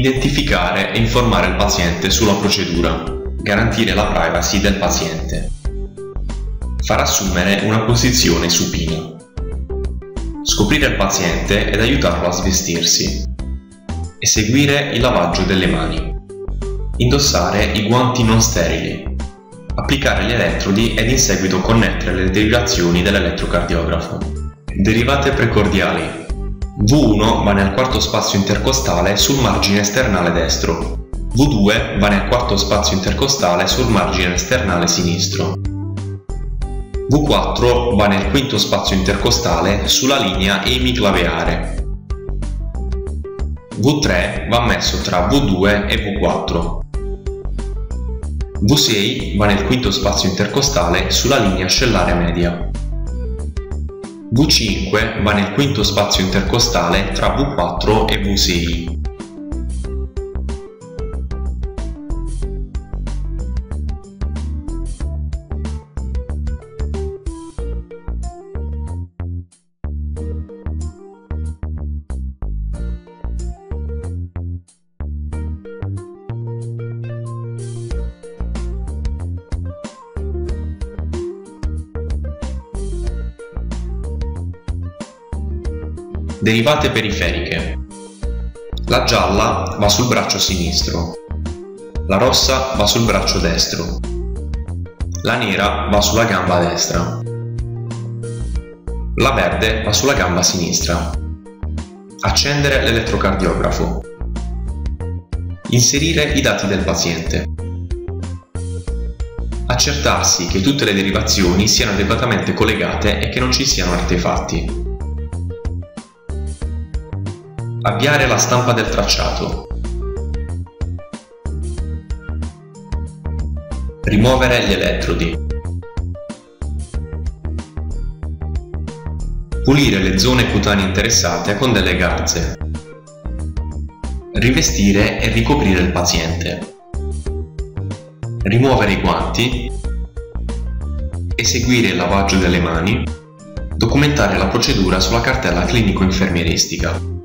Identificare e informare il paziente sulla procedura. Garantire la privacy del paziente. Far assumere una posizione supina. Scoprire il paziente ed aiutarlo a svestirsi. Eseguire il lavaggio delle mani. Indossare i guanti non sterili. Applicare gli elettrodi ed in seguito connettere le derivazioni dell'elettrocardiografo. Derivate precordiali. V1 va nel quarto spazio intercostale sul margine esternale destro. V2 va nel quarto spazio intercostale sul margine esternale sinistro. V4 va nel quinto spazio intercostale sulla linea emiclaveare. V3 va messo tra V2 e V4. V6 va nel quinto spazio intercostale sulla linea ascellare media. V5 va nel quinto spazio intercostale tra V4 e V6. Derivate periferiche. La gialla va sul braccio sinistro. La rossa va sul braccio destro. La nera va sulla gamba destra. La verde va sulla gamba sinistra. Accendere l'elettrocardiografo. Inserire i dati del paziente. Accertarsi che tutte le derivazioni siano adeguatamente collegate e che non ci siano artefatti. Avviare la stampa del tracciato. Rimuovere gli elettrodi. Pulire le zone cutanee interessate con delle garze. Rivestire e ricoprire il paziente. Rimuovere i guanti. Eseguire il lavaggio delle mani. Documentare la procedura sulla cartella clinico-infermieristica.